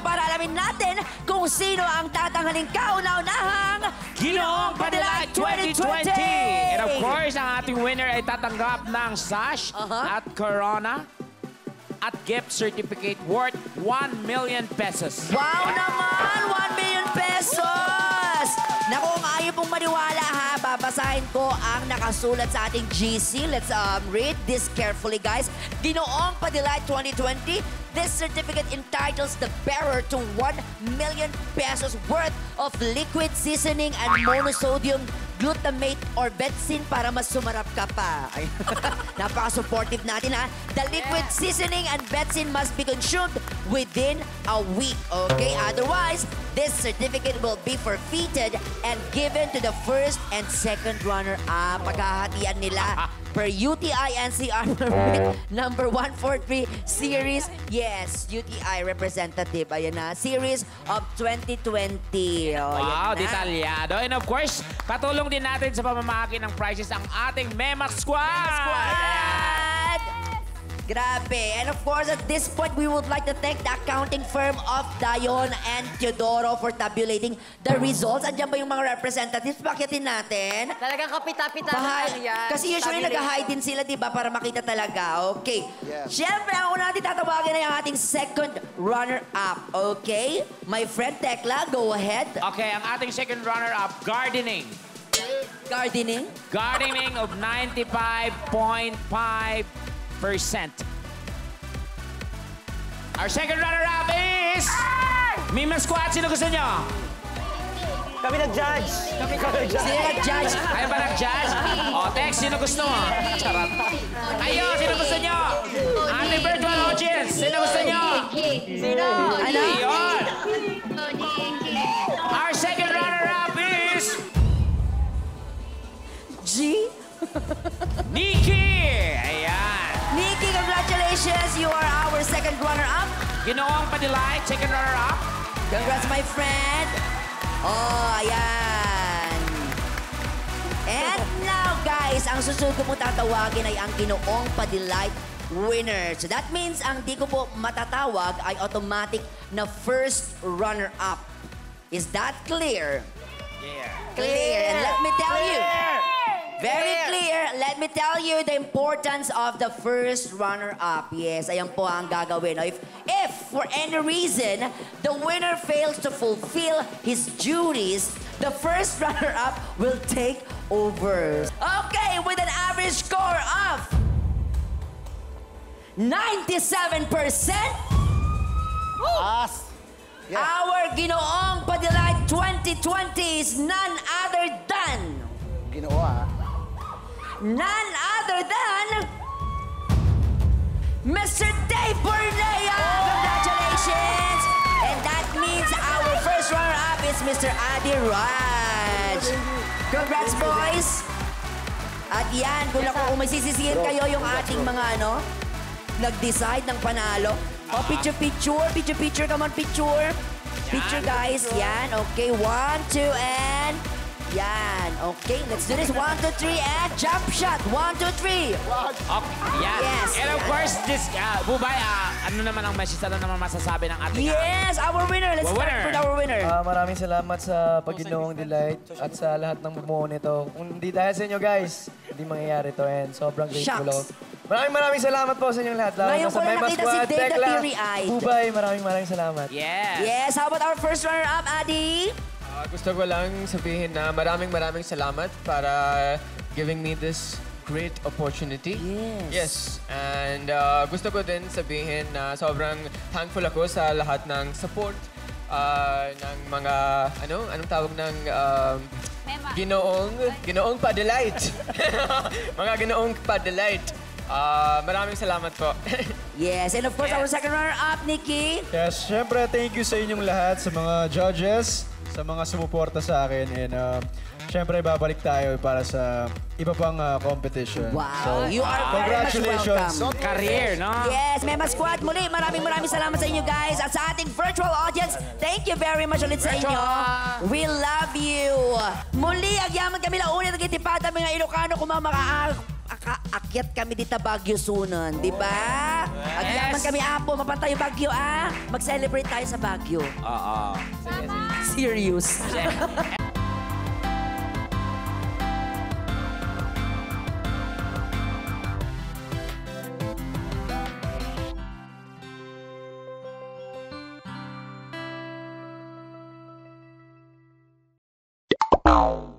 para alamin natin kung sino ang tatanghaling kauna-unahang Ginoong Padilag 2020! And of course, ang ating winner ay tatanggap ng sash Aha. at corona at gift certificate worth 1 million pesos. Wow naman! 1 million pesos! Naku, kung ayaw pong maniwala ha, babasahin ko ang nakasulat sa ating GC. Let's um, read this carefully, guys. Ginoong Padilat 2020, this certificate entitles the bearer to 1 million pesos worth of liquid seasoning and monosodium glutamate or betsin para mas sumarap ka pa. Napaka-supportive natin ha. The liquid seasoning and betsin must be consumed within a week. Okay? Otherwise, this certificate will be forfeited and given to the first and second runner-up. Paghahatian nila per UTI NCR permit number 143 series. Yes, UTI representative. Ayan na. Series of 2020. Oh, Wow, detalyado. And of course, patulong din natin sa pamamahagi ng prizes ang ating Memax Squad! Squad! Grabe. And of course, at this point, we would like to thank the accounting firm of Dayon and Teodoro for tabulating the results. Andiyan ba yung mga representatives? Pakitin natin. Talagang kapita-pita lang yan. Kasi usually nag-hide din sila, di ba? Para makita talaga. Okay. Siyempre, ang una natin tatawagin ay ang ating second runner-up. Okay? My friend Tekla, go ahead. Okay, ang ating second runner-up, gardening. Gardening. Gardening of 95.5%. Our second runner-up is... Mima Squad, sino gusto nyo? Kami nag-judge. Kami nag-judge. Sino nag-judge? Kayo ba nag-judge? O, Tex, sino gusto mo? Charot. Kayo, sino gusto nyo? Ating virtual audience, sino gusto nyo? Sino? Ano? Ayun! Our second runner-up is... G? Nikki! Congratulations! You are our second runner-up. Ginoong Padilay, second runner-up. Congrats, my friend! Oh, ayan. And now, guys, ang susunod ko po tatawagin ay ang ginoong Padelight winner. So that means ang di ko po matatawag ay automatic na first runner-up. Is that clear? Yeah. Clear. And let me tell you, very clear, let me tell you the importance of the first runner-up. Yes, ayan po ang gagawin. If, if for any reason, the winner fails to fulfill his duties, the first runner-up will take over. Okay, with an average score of 97%, As. our Ginoong Padilat 2020 is none other than Ginoo ah. None other than Mr. Dave Burnea! Congratulations! And that means our first runner-up is Mr. Adi Raj. Congrats, boys! At yan, kung yes, kung masisisihin kayo yung ating mga ano, nag-decide ng panalo. O, picture-picture, picture-picture, come on, picture. Picture, guys. Yan, okay. One, two, and... Yan, okay. Let's do this. One, two, three, and jump shot. One, two, three. Okay, yan. Yes, And of yan. course, this, uh, Bubay, ah, ano naman ang message, ano naman masasabi ng ating... Yes, our winner. Let's Our start winner. with our winner. Ah, maraming salamat sa Paginoong Delight at sa lahat ng bumuo nito. Kung hindi dahil sa inyo guys, hindi mangyayari to and sobrang grateful Shucks. ako. Maraming maraming salamat po sa inyong lahat. Lalo Ngayon na ko sa lang Mema nakita si Squad, Tekla, teary-eyed. Bubay, maraming maraming salamat. Yes. Yes, how about our first runner-up, Adi? Gusto ko lang sabihin na maraming maraming salamat para giving me this great opportunity. Yes. Yes. And ah, gusto ko din sabihin na sobrang thankful ako sa lahat ng support ah, ng mga, ano, anong tawag ng um, ginoong, ginoong padelight. mga ginoong padelight. Ah, maraming salamat po. Yes, and of course, our second runner-up, Nikki. Yes, syempre, thank you sa inyong lahat, sa mga judges, sa mga sumuporta sa akin. And uh, syempre, babalik tayo para sa iba pang uh, competition. Wow, you are very much congratulations. welcome. Career, no? Yes, Mema Squad, muli maraming maraming salamat sa inyo guys. At sa ating virtual audience, thank you very much ulit sa inyo. We love you. Muli, agyaman kami lang ulit nagitipata mga Ilocano kung mga maka makakaakyat kami dito Baguio sunon, di ba? Agyaman Yes. kami apo, mapantay yung Baguio ah. Mag-celebrate tayo sa Baguio. Oo. Serious. Ow.